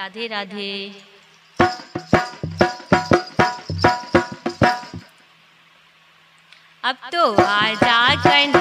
राधे राधे। अब तो आजा कन्हैया